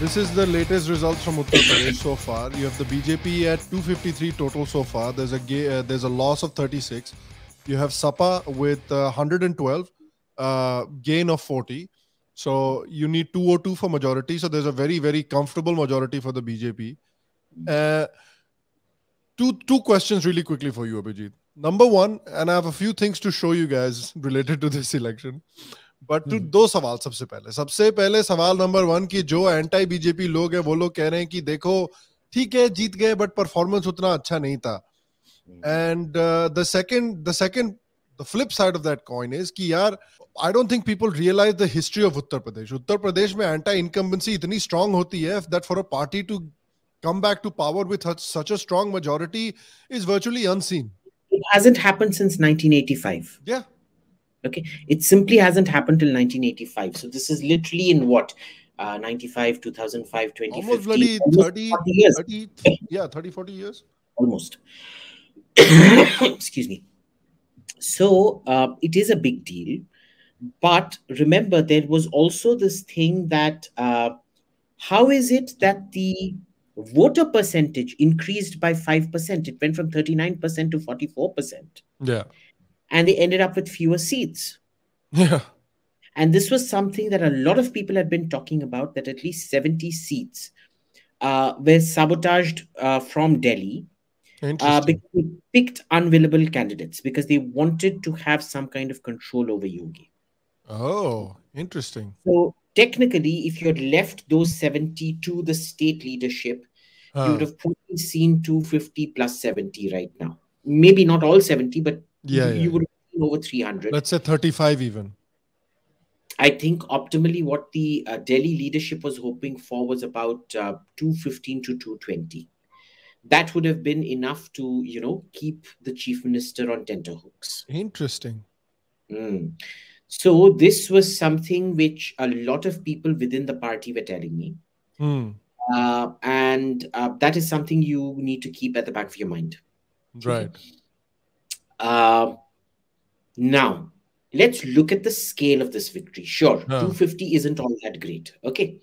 This is the latest results from Uttar Pradesh so far. You have the BJP at 253 total so far. There's a uh, there's a loss of 36. You have Sapa with uh, 112, uh, gain of 40. So you need 202 for majority. So there's a very very comfortable majority for the BJP. Uh, two two questions really quickly for you, Abhijit. Number one, and I have a few things to show you guys related to this election. But two दो सवाल सबसे पहले सबसे पहले सवाल number one की जो anti BJP लोग हैं वो लोग कह रहे हैं कि देखो ठीक है जीत गए बट परफॉर्मेंस उतना अच्छा नहीं था and the second the second the flip side of that coin is कि यार I don't think people realise the history of Uttar Pradesh Uttar Pradesh में एंटी इनकम्बेंसी इतनी स्ट्रांग होती है that for a party to come back to power with such a strong majority is virtually unseen. It hasn't happened since 1985. Yeah. Okay. It simply hasn't happened till 1985. So this is literally in what? Uh, 95, 2005, 2015. Almost bloody 30, 40 years. 30, yeah, 30, 40 years. Almost. Excuse me. So uh, it is a big deal. But remember, there was also this thing that uh, how is it that the voter percentage increased by 5%. It went from 39% to 44%. Yeah. And they ended up with fewer seats. Yeah. And this was something that a lot of people had been talking about that at least 70 seats uh, were sabotaged uh, from Delhi uh, because they picked unwillable candidates because they wanted to have some kind of control over Yogi. Oh, interesting. So technically, if you had left those 70 to the state leadership, you would have probably seen 250 plus 70 right now. Maybe not all 70, but yeah, you, yeah. you would have over 300. Let's say 35 even. I think optimally, what the uh, Delhi leadership was hoping for was about uh, 215 to 220. That would have been enough to, you know, keep the chief minister on tenterhooks. Interesting. Mm. So this was something which a lot of people within the party were telling me. Hmm. Uh, and uh, that is something you need to keep at the back of your mind. Right. Uh, now, let's look at the scale of this victory. Sure, Huh. 250 isn't all that great. Okay.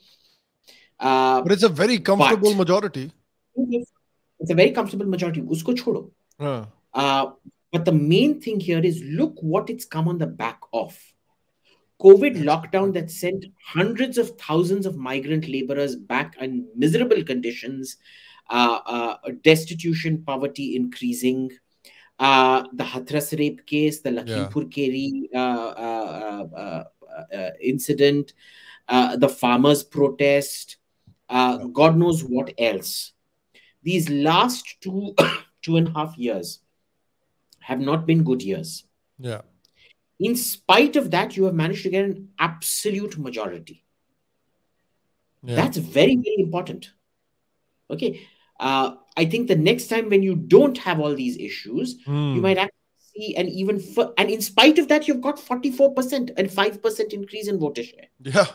Uh, But it's a very comfortable But- majority. it's a very comfortable majority. Usko chodo. Huh. Uh, but the main thing here is look what it's come on the back of. COVID lockdown that sent hundreds of thousands of migrant laborers back in miserable conditions, uh, uh, destitution, poverty increasing, uh, the Hathras rape case, the Lakhimpur Kheri uh, uh, uh, uh, incident, uh, the farmers' protest, uh, God knows what else. These last two, two and a half years have not been good years Yeah. in spite of that, you have managed to get an absolute majority. Yeah. That's very, very important. Okay. Uh, I think the next time when you don't have all these issues, mm. you hmm. might actually see an even f- and in spite of that, you've got 44% and 5% increase in voter share. Yeah.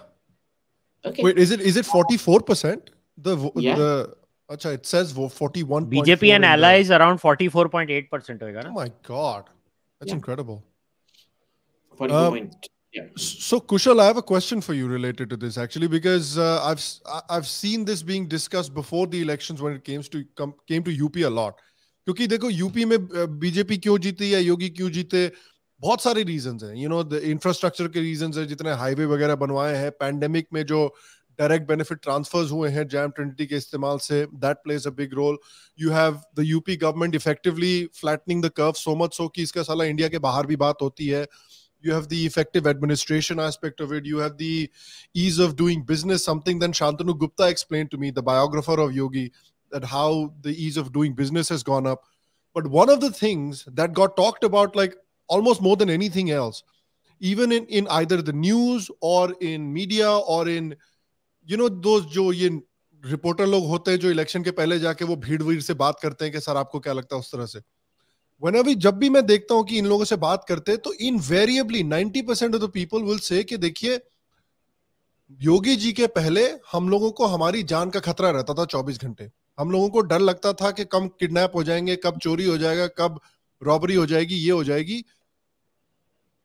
Okay. Wait, is it is it 44%? The yeah. the it says 41. BJP and allies the... around 44.8%. Oh my god. That's yeah. incredible. 44. Um, So Kushal, I have a question for you related to this actually, because uh, I've I've seen this being discussed before the elections when it came to come, came to UP a lot. क्योंकि देखो UP में BJP क्यों जीती या योगी क्यों जीते बहुत सारे रीजंस हैं. यू नो इंफ्रास्ट्रक्चर के रीजंस है जितने हाईवे वगैरह बनवाए हैं पैंडेमिक में जो डायरेक्ट बेनिफिट ट्रांसफर्स हुए हैं जैम ट्रिनिटी के इस्तेमाल से that plays a big role you have the UP government effectively flattening the curve so much so कि इसका साला इंडिया के बाहर भी बात होती है. you have the effective administration aspect of it you have the ease of doing business something that shantanu gupta explained to me the biographer of yogi that how the ease of doing business has gone up but one of the things that got talked about like almost more than anything else even in, in either the news or in media or in you know those जो ये reporter लोग होते हैं जो election के पहले जाके वो भीड़ भीड़ से बात करते हैं कि सर आपको क्या लगता है उस तरह से whenever, जब भी मैं देखता हूँ कि इन लोगों से बात करते तो invariably 90 percent of the people will say कि देखिए, योगी जी के पहले हम लोगों को हमारी जान का खतरा रहता था 24 घंटे। हम लोगों को डर लगता था कि कब किडनैप हो जाएँगे, कब चोरी हो जाएगा, कब रॉबरी हो जाएगी, ये हो जाएगी,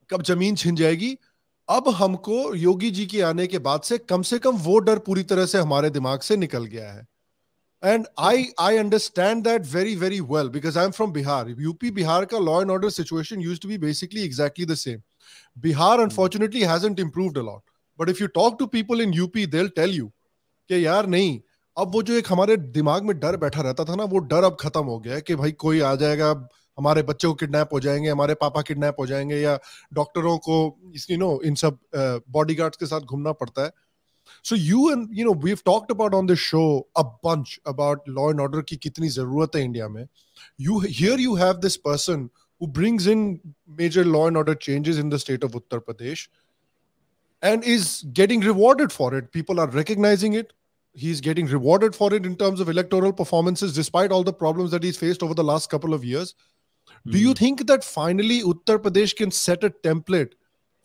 कब ज़मीन छिन जाएगी। अब हमको योगी जी के आने के बाद से कम से कम वो डर पूरी तरह से हमारे दिमाग से निकल गया है। And I I understand that very very well because I'm from Bihar. UP Bihar ka law and order situation used to be basically exactly the same. Bihar unfortunately hasn't improved a lot. But if you talk to people in UP, they'll tell you कि यार नहीं अब वो जो एक हमारे दिमाग में डर बैठा रहता था ना वो डर अब खत्म हो गया है कि भाई कोई आ जाएगा हमारे बच्चों को किडनैप हो जाएँगे हमारे पापा किडनैप हो जाएँगे या डॉक्टरों को यू नो इन सब बॉडीगार्ड्स के साथ घूमना पड़ता है so you and you know we have talked about on this show a bunch about law and order की कितनी जरूरत है इंडिया में you here you have this person who brings in major law and order changes in the state of Uttar Pradesh and is getting rewarded for it. People are recognizing it. He's getting rewarded for it in terms of electoral performances, despite all the problems that he's faced over the last couple of years. Do you think that finally Uttar Pradesh can set a template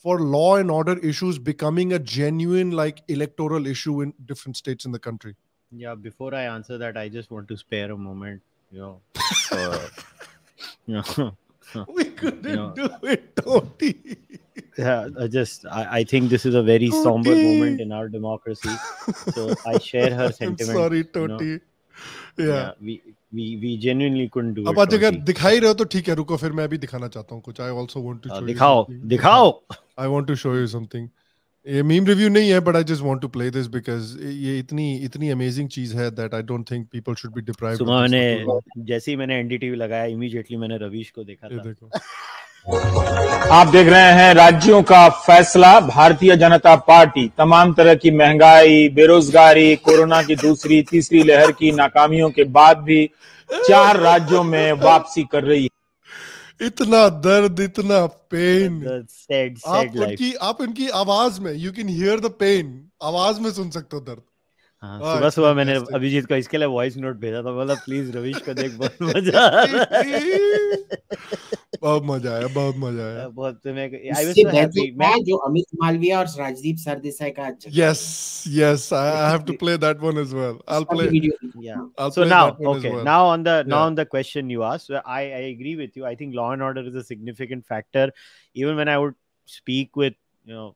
for law and order issues becoming a genuine like electoral issue in different states in the country? Yeah, before I answer that, I just want to spare a moment, you know. for- you know, We couldn't You know, do it, Toti. yeah, I just I, I think this is a very somber Toti. moment in our democracy. So I share her I'm sentiment. sorry, you know. Toti. Yeah. Yeah. we we we genuinely couldn't do अब it. आज अगर Toti. दिखा ही रहे हो तो ठीक है रुको फिर मैं भी दिखाना चाहता हूँ कुछ I also want to Uh, दिखाओ दिखाओ I want to show you something ये मीम रिव्यू नहीं है but I just want to play this because ये इतनी इतनी अमेजिंग चीज़ है that I don't think people should be deprived सुबह मैंने जैसे ही मैंने एनडीटीवी लगाया इमीडिएटली मैंने रवीश को देखा था। देखो। आप देख रहे हैं राज्यों का फैसला भारतीय जनता पार्टी तमाम तरह की महँगाई बेरोजगारी कोरोना की दूसरी तीसरी लहर की नाकामियों के बाद भी चार राज्यों में वापसी कर रही है। इतना दर्द इतना पेन sad आप life. उनकी आप उनकी आवाज़ में you can hear the pain आवाज़ में सुन सकते हो दर्द। सुबह सुबह मैंने अभिजीत को इसके लिए वॉइस नोट भेजा था बोला प्लीज़ रविश को देख बहुत मज़ा बहुत मज़ा आया बहुत मज़ा आया। बहुत मैं आई वाज हैप्पी मैं जो अमित मालविया और राजदीप सरदेसाई का yes yes I have to play that one as well I play yeah so now okay now on the now on the question you asked I I agree with you I think law and order is a significant factor even when I would speak with you know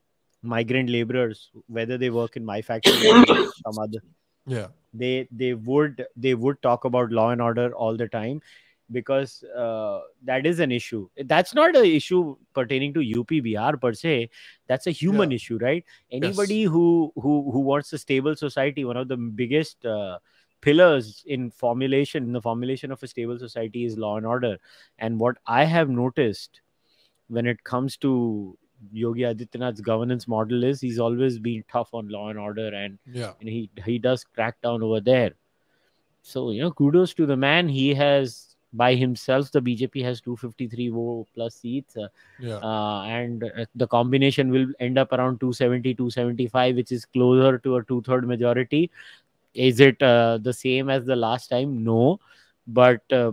is a significant factor even when i would speak with you know migrant laborers whether they work in my factory or some other. Yeah. They they would they would talk about law and order all the time because uh, that is an issue. That's not an issue pertaining to up br per se. That's a human issue right? Anybody who who who wants a stable society one of the biggest uh, pillars in formulation in the formulation of a stable society is law and order. And what i have noticed when it comes to yogi adityanath's governance model is he's always been tough on law and order and yeah he he does crack down over there. So you know, kudos to the man. He has by himself the BJP has 253 vote plus seats, uh, yeah uh, and uh, the combination will end up around 270, 275, which is closer to a two-third majority. Is it uh, the same as the last time? No, but uh,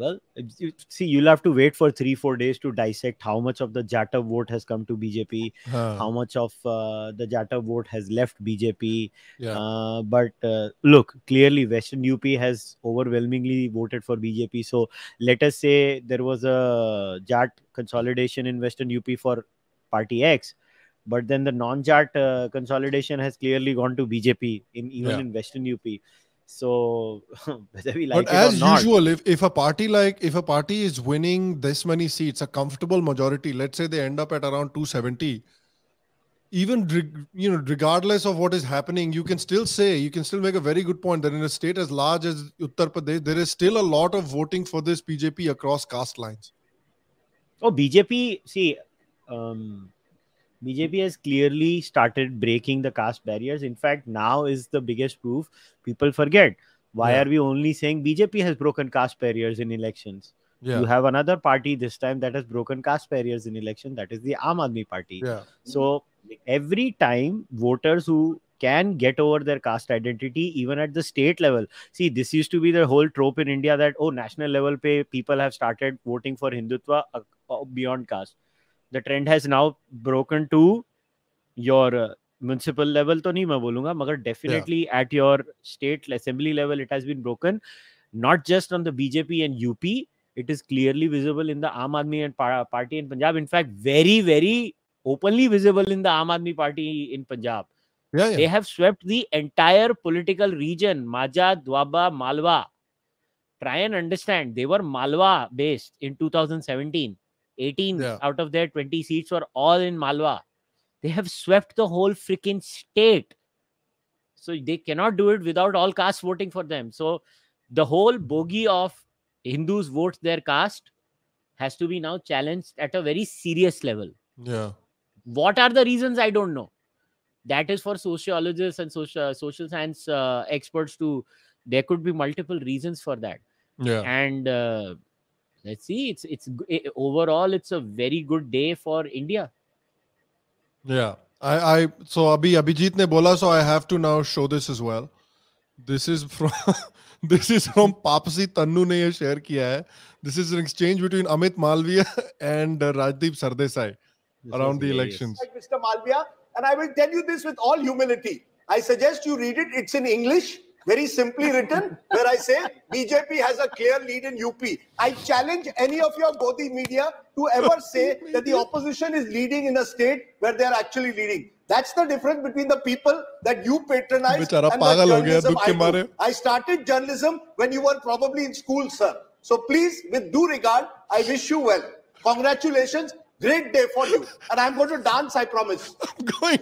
well, you- see, you'll have to wait for three, four days to dissect how much of the Jatav vote has come to BJP, Huh. how much of uh, the Jatav vote has left BJP. yeah Uh, but uh, look, clearly, Western UP has overwhelmingly voted for BJP. So let us say there was a Jat consolidation in Western UP for Party X, but then the non-Jat uh, consolidation has clearly gone to BJP in even Yeah. in Western UP. So whether we like but it as or not, usual if, if a party like if a party is winning this many seats a comfortable majority let's say they end up at around 270 even you know regardless of what is happening you can still say you can still make a very good point that in a state as large as uttar pradesh there is still a lot of voting for this bjp across caste lines. Oh, BJP, see, um, BJP has clearly started breaking the caste barriers. In fact, now is the biggest proof. People forget. Why Yeah. are we only saying BJP has broken caste barriers in elections? yeah You have another party this time that has broken caste barriers in election. That is the Aam Aadmi Party. yeah So every time voters who can get over their caste identity, even at the state level. See, this used to be the whole trope in India that oh, national level pay people have started voting for Hindutva uh, uh, beyond caste trend has now broken to your uh, municipal level level तो नहीं मैं बोलूंगा मगर definitely at your state assembly level, it has been broken. Not just on the BJP and UP, it is clearly visible in the Aam Aadmi and party in Punjab. In fact, very, very openly visible in the Aam Aadmi party in Punjab. Yeah, yeah. They have swept the entire political region, Majha, Doaba, Malwa. Try and understand, they were Malwa based in 2017. 18 Yeah. out of their 20 seats were all in Malwa. They have swept the whole freaking state. So they cannot do it without all caste voting for them. So the whole bogey of Hindus vote their caste has to be now challenged at a very serious level. Yeah. What are the reasons? I don't know. That is for sociologists and social social science uh, experts to. There could be multiple reasons for that, Yeah. and uh, let's see. It's it's g- i- overall it's a very good day for India. Yeah. I, I so Abhi Abhijit ne bola, so I have to now show this as well. This is from this is from Papasi Tannu ne ye share kiya hai. This is an exchange between Amit Malviya and uh, Rajdeep Sardesai This around the elections. like Mr. Malviya, and I will tell you this with all humility. I suggest you read it. It's in English, very simply written, where I say BJP has a clear lead in UP. I challenge any of your Godi media to ever say that the opposition is leading in a state where they are actually leading. That's the difference between the people that you patronize and the journalism I. I started journalism when you were probably in school, sir. So please, with due regard, I wish you well. Congratulations. Great day for you. And I'm going to dance, I promise.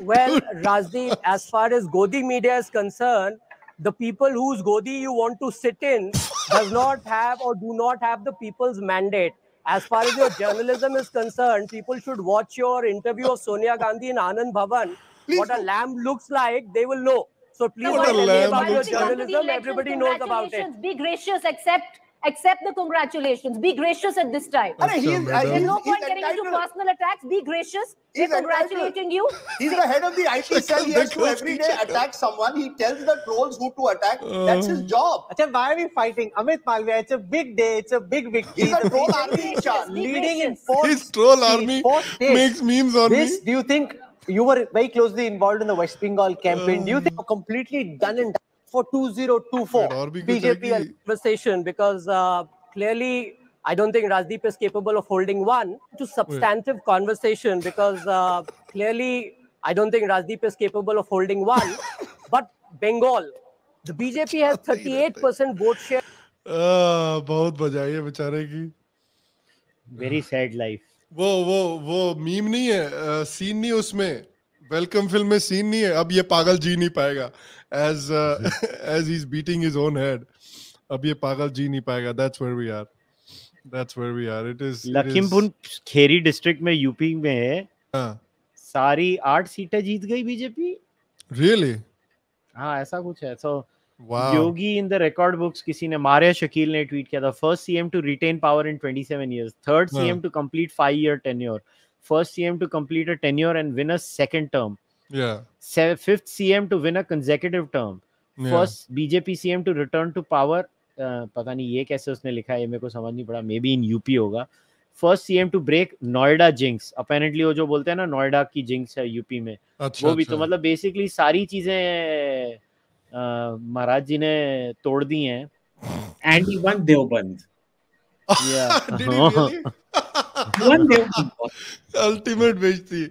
well, Rajdeep, as far as Godi media is concerned, the people whose Godi you want to sit in does not have or do not have the people's mandate. As far as your journalism is concerned, people should watch your interview of Sonia Gandhi in Anand Bhavan. Please what a lamb looks like, they will know. So please What don't tell me about your journalism. Everybody knows about it. Be gracious. Accept accept the congratulations. Be gracious at this time. Arre, he is- Achha, There's no point getting into personal attacks. Be gracious. They're He's congratulating you. He's the head of the IT cell. He has to Shakal every dekho day uski attack someone. He tells the trolls who to attack. Oh. That's his job. Acha, why are we fighting? Amit Malviya, it's a big day, it's a big victory. He's a troll army in charge. Leading in gracious. four His troll army four makes memes on This, me. do you think you were very closely involved in the West Bengal campaign? Um, do you think you're completely done and done for 2024? Wait, और भी कुछ है BJP कि- conversation because uh, clearly I don't think Rajdeep is capable of holding one to substantive Wait. conversation because uh, clearly I don't think Rajdeep is capable of holding one. but Bengal, the BJP has 38% vote share. बहुत बजाई है बेचारे की Very sad life. वो वो वो meme नहीं है सीन नहीं उसमें वेलकम फ़िल्म में सीन नहीं है अब ये पागल जी नहीं पाएगा। As as he is beating his own head अब ये पागल जी नहीं पाएगा। That's where we are that's where we are it is Lakhimpur Kheri district में यूपी में है। हाँ। सारी आठ सीटें जीत गई बीजेपी रियली हाँ ऐसा कुछ है। So wow Yogi in the record books किसी ने मारिया शकील ने ट्वीट किया था first CM to retain power in 27 years third. CM to complete 5 year tenure first CM to complete a tenure and win a second term. Yeah. Se- fifth CM to win a consecutive term. Yeah. First BJP CM to return to power. Uh, पता नहीं ये कैसे उसने लिखा है ये मेरे को समझ नहीं पड़ा मे बी इन यूपी होगा first CM to break Noida jinx apparently वो जो बोलते हैं ना नोएडा की जिंक्स है यूपी में अच्छा, वो भी तो अच्छा. तो मतलब बेसिकली सारी चीज़ें महाराज जी ने तोड़ दी हैं एंड ही वन देवबंद या अल्टीमेट बेचती